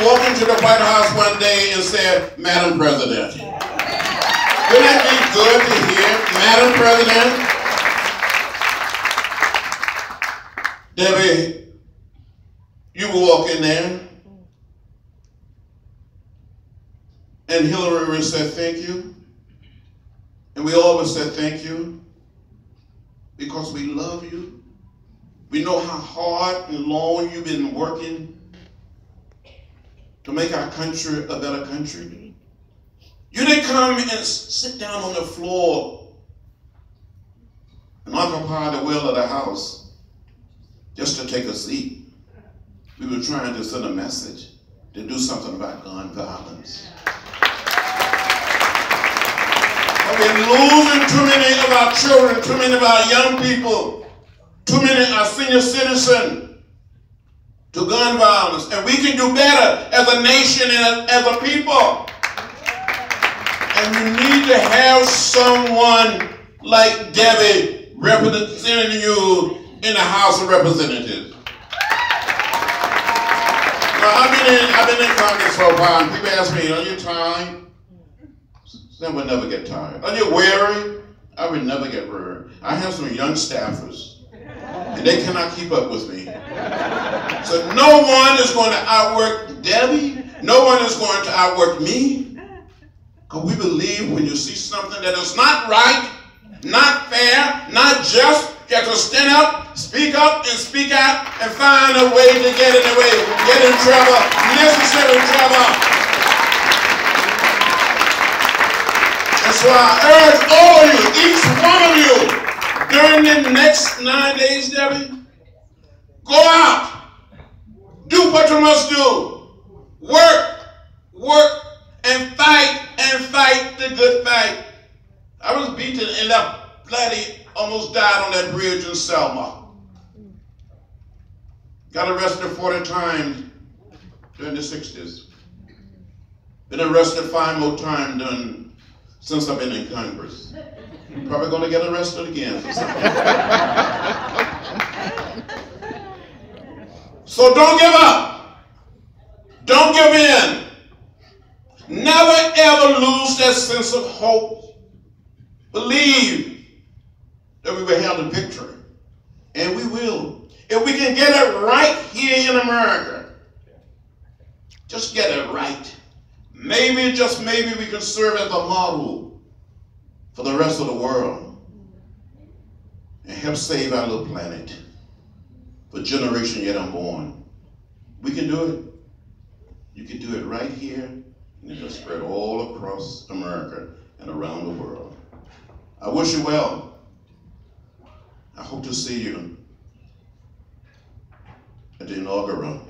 might walk into the White House one day and said, Madam President. Wouldn't it be good to hear, Madam President? Debbie, you walk in there, and Hillary would say, thank you. And we always say thank you because we love you. We know how hard and long you've been working to make our country a better country. You didn't come and sit down on the floor and occupy the well of the house just to take a seat. We were trying to send a message to do something about gun violence. We're losing too many of our children, too many of our young people, too many of our senior citizens to gun violence. And we can do better as a nation and as a people. And you need to have someone like Debbie representing you in the House of Representatives. Now, I've been in, I've been in Congress for a while, people ask me, are you tired? I would never get tired. Are you weary? I would never get weary. I have some young staffers, and they cannot keep up with me. So no one is going to outwork Debbie. No one is going to outwork me. Because we believe when you see something that is not right, not fair, not just, you have to stand up, speak up, and speak out, and find a way to get in the way, get in trouble, necessary trouble. And so I urge all of you, each one of you, during the next nine days, Debbie, go out. Do what you must do. Work, work, and fight, and fight the good fight. I was beaten and left bloody, almost died on that bridge in Selma. Got arrested 40 times during the 60s. Been arrested five more times during since I've been in Congress. I'm Probably going to get arrested again so don't give up. Don't give in. Never ever lose that sense of hope. Believe that we will have the victory. And we will. If we can get it right here in America, just get it right. Maybe, just maybe, we can serve as a model for the rest of the world and help save our little planet for generation yet unborn. We can do it. You can do it right here, and it'll spread all across America and around the world. I wish you well. I hope to see you at the inaugural.